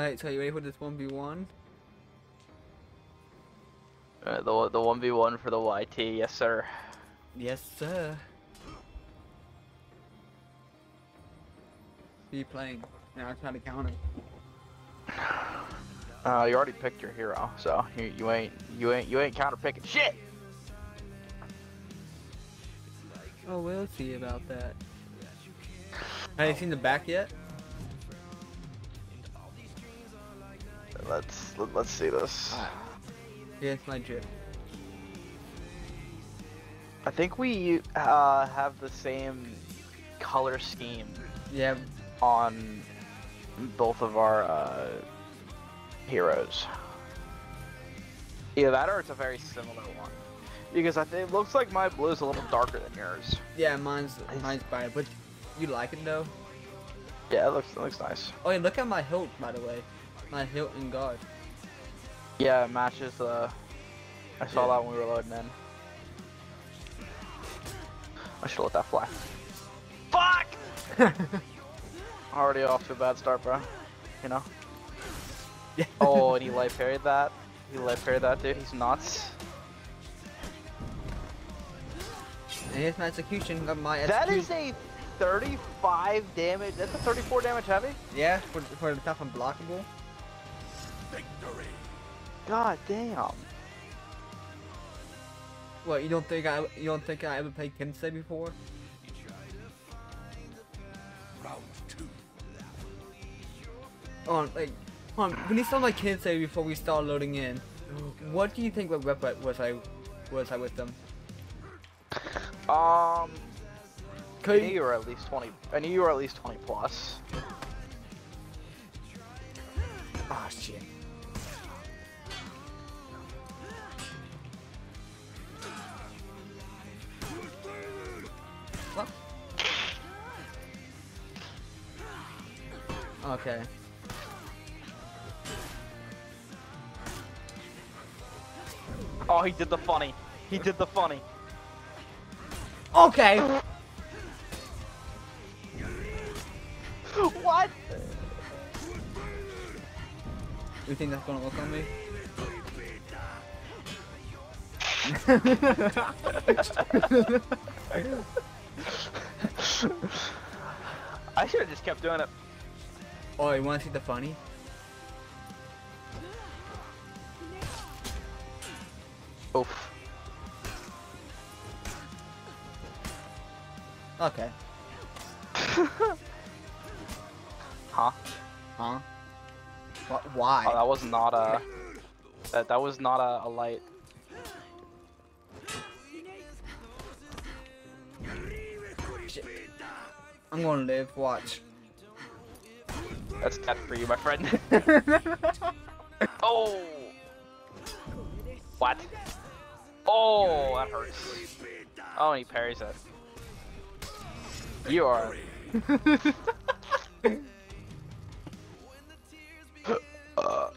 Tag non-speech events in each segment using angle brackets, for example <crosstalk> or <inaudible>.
Alright, so you ready for this 1v1? Uh, the the one v one for the YT, yes sir. Yes, sir. You playing? Now I'm trying to counter. <sighs> Uh, you already picked your hero, so you, you ain't you ain't you ain't counter picking shit. Oh, we'll see about that. Have you seen the back yet? Let's let, let's see this. Alright. Here's my drip. I think we uh, have the same color scheme Yeah, on both of our uh, heroes. Either that or it's a very similar one. Because I think it looks like my blue is a little darker than yours. yeah, mine's mine's brighter, but you like it though? Yeah, it looks it looks nice. Oh, yeah, look at my hilt, by the way. My hilt and guard. Yeah, it matches. Uh, I saw Yeah. that when we were loading in. I should let that fly. Fuck! <laughs> Already off to a bad start, bro. You know. Yeah. <laughs> Oh, and he light parried that. He light parried that, dude. He's nuts. And here's my execution. Got my That is a 35 damage. That's a 34 damage heavy. Yeah, for, for the tough unblockable. God damn. What, you don't think I you don't think I ever played Kensei before? On like on when you saw my Kensei before we start loading in, what do you think what rep was I was I with them? Um, I Could knew you were at least 20. I knew you were at least 20 plus. Ah shit. Okay. Oh, he did the funny. He did the funny. Okay. what? You think that's gonna work on me? <laughs> I should have just kept doing it. Oh, you wanna see the funny? Oof. Okay. <laughs> Huh? Huh? What? Why? Oh, that was not a. That that was not a, a light. I'm gonna live. Watch. That's death for you, my friend. <laughs> <laughs> oh. What? Oh, that hurts. Oh, he parries it. You are. <laughs> uh.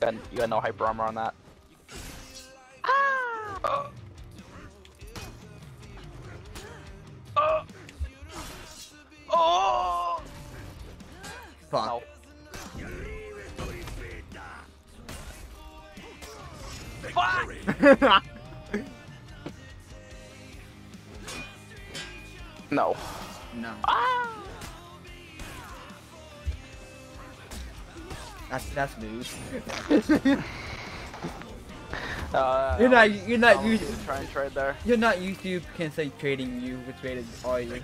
Ben, you got no hyper armor on that. No. No. Ah! That's that's news. <laughs> Uh, <laughs> You're not- you're not used- gonna Try and trade there. You're not used to Kensei trading you with traded, are you?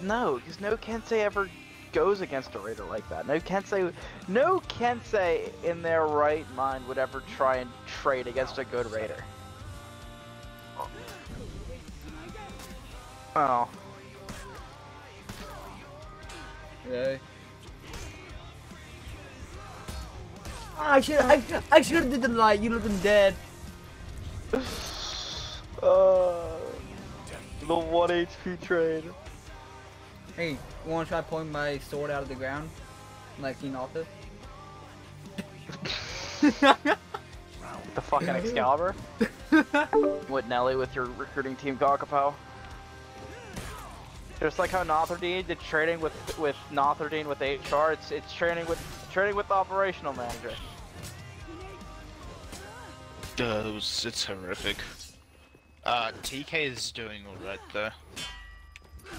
No, because no Kensei ever goes against a raider like that. No Kensei, no Kensei in their right mind would ever try and trade against a good raider. Oh. Really? I should I, I should have did the light. You'd have been dead. Uh, the 1 HP trade. Hey, you wanna try pulling my sword out of the ground? Like King <laughs> Arthur? The fucking Excalibur? <laughs> what, Nelly, with your recruiting team, Kakapo? Just like how Notherdeen did trading with with Notherdeen with HR, it's it's trading with trading with the operational manager. Uh, it was, it's horrific. Uh, TK is doing alright though.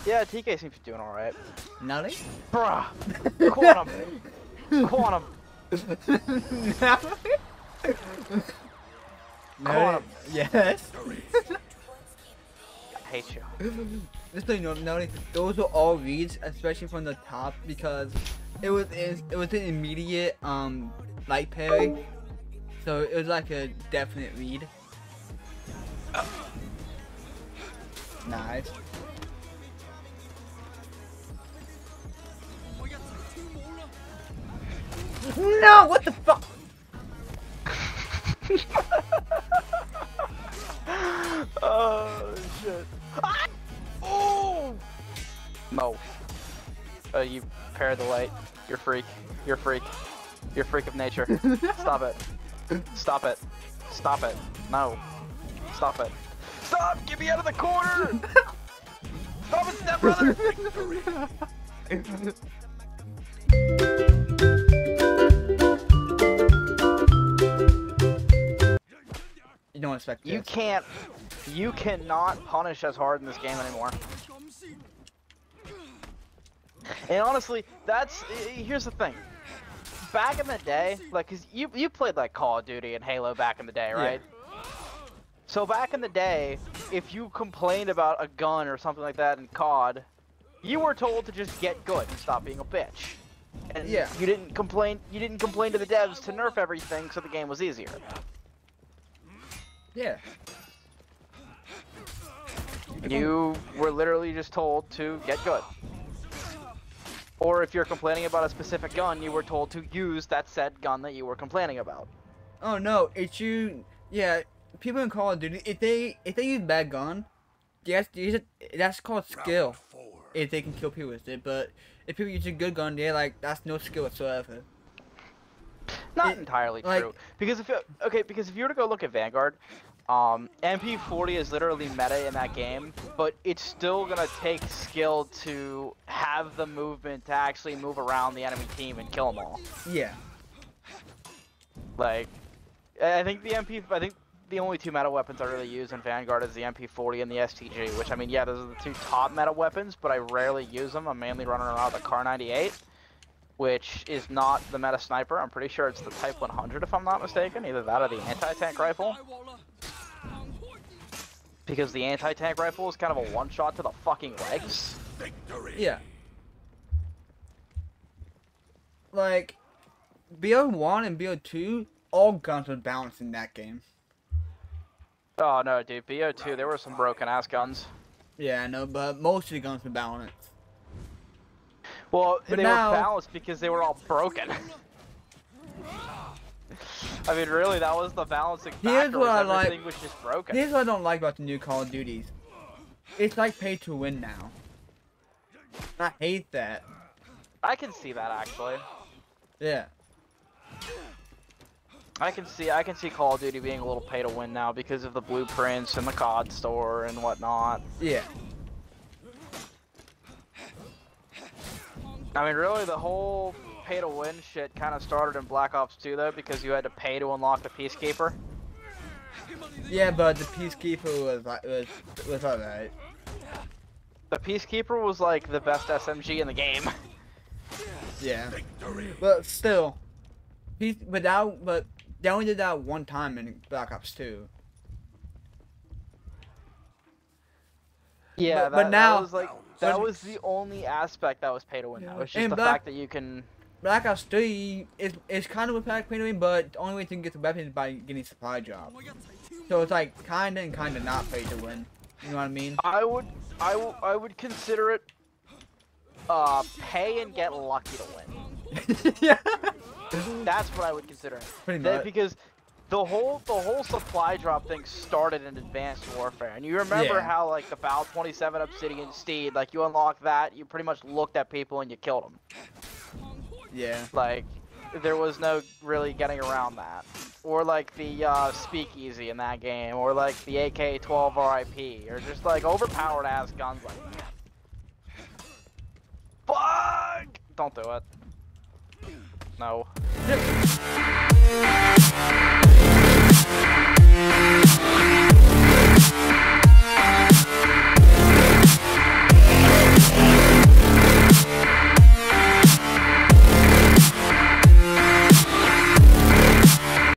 Yeah, TK seems to be doing alright. Nelly? Bruh! <laughs> Quantum! Quantum! Nelly? Yes. I hate you. Just so you know, those were all reads, especially from the top, because it was it, was an immediate um light parry, so it was like a definite read. Nice. No, what the fuck? <laughs> oh shit. Oh! Uh, you pair the light. You're freak. You're freak. You're freak of nature. <laughs> Stop it. Stop it. Stop it. No. Stop it. Stop! Get me out of the corner! Stop it, step brother! You don't expect You this. can't. You cannot punish as hard in this game anymore. And honestly, that's here's the thing. Back in the day, like, cause you you played like Call of Duty and Halo back in the day, right? So back in the day, if you complained about a gun or something like that in COD, you were told to just get good and stop being a bitch. And Yeah. you didn't complain. You didn't complain to the devs to nerf everything so the game was easier. Yeah. You were literally just told to get good. Or if you're complaining about a specific gun, you were told to use that said gun that you were complaining about. Oh no, it's you. Yeah, people in Call of Duty, if they if they use bad gun, yes, that's called skill. If they can kill people with it, but if people use a good gun, they're like that's no skill whatsoever. Not It- entirely like- true. Because if okay, because if you were to go look at Vanguard, um, MP40 is literally meta in that game, but it's still gonna take skill to have the movement to actually move around the enemy team and kill them all. Yeah. Like, I think the MP, I think the only two meta weapons I really use in Vanguard is the MP40 and the STG. Which I mean, yeah, those are the two top meta weapons, but I rarely use them. I'm mainly running around with the Kar 98, which is not the meta sniper. I'm pretty sure it's the Type 100 if I'm not mistaken. Either that or the anti-tank rifle. Because the anti-tank rifle is kind of a one-shot to the fucking legs. Yeah. Like, BO1 and BO2, all guns were balanced in that game. Oh no, dude, BO2, there were some broken ass guns. Yeah, I know, but most of the guns were balanced. Well, But they now- were balanced because they were all broken. <laughs> I mean, really, that was the balancing factor. Here's what I like- Everything was just broken. Here's what I don't like about the new Call of Duties. It's like pay to win now. I hate that. I can see that actually. Yeah. I can see I can see Call of Duty being a little pay to win now because of the blueprints and the COD store and whatnot. Yeah. I mean, really, the whole pay to win shit kind of started in Black Ops 2 though, because you had to pay to unlock the Peacekeeper. Yeah, but the Peacekeeper was was was alright. The Peacekeeper was like the best SMG in the game. Yeah. But still, Peace without but they only did that one time in Black Ops 2. Yeah, But- but now- that was like that was the only aspect that was pay to win. Yeah. Now. It's just the fact that you can. Black Ops 3 is is kind of a to win, but the only way to get the weapons is by getting supply drop. So it's like kinda and kinda not pay to win. You know what I mean? I would, I would consider it. Uh, pay and get lucky to win. <laughs> yeah. That's what I would consider. Pretty much. because the whole the whole supply drop thing started in Advanced Warfare, and you remember Yeah. how like the Val 27 Obsidian Steed, like you unlock that, you pretty much looked at people and you killed them. Yeah. Like, there was no really getting around that. Or like the uh, speakeasy in that game, or like the AK-12 RIP, or just like overpowered ass guns like that. Fuck! Don't do it. No.